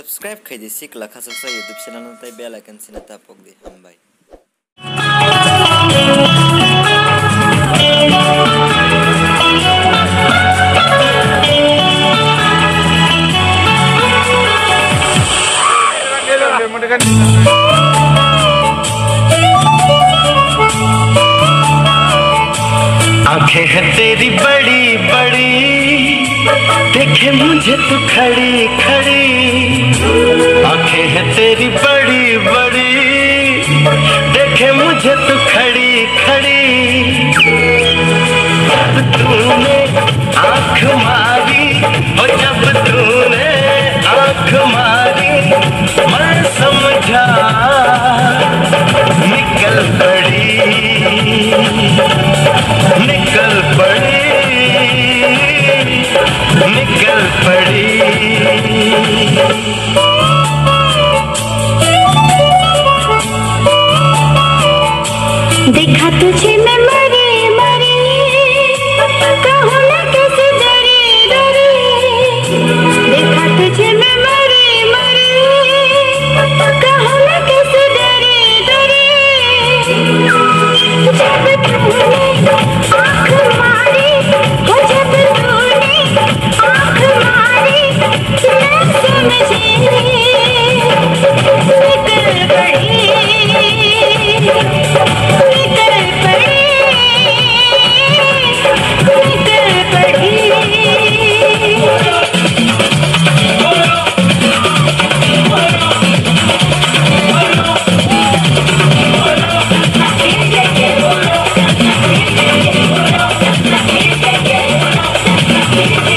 Subscribe કરી દે શીખ લખા શકશો YouTube channel થઈ બે લાઇકન સિને તાપોક દે હમ ભાઈ Thank you. आँखें हैं तेरी बड़ी बड़ी। देखे मुझे तू खड़ी खड़ी। आँखें हैं तेरी बड़ी बड़ी। देखे मुझे तू खड़ी खड़ी। जब तूने आँख मारी और जब तूने आँख मारी, मैं समझा, निकल पड़ी पड़ी। देखा तुझे मैं Yeah.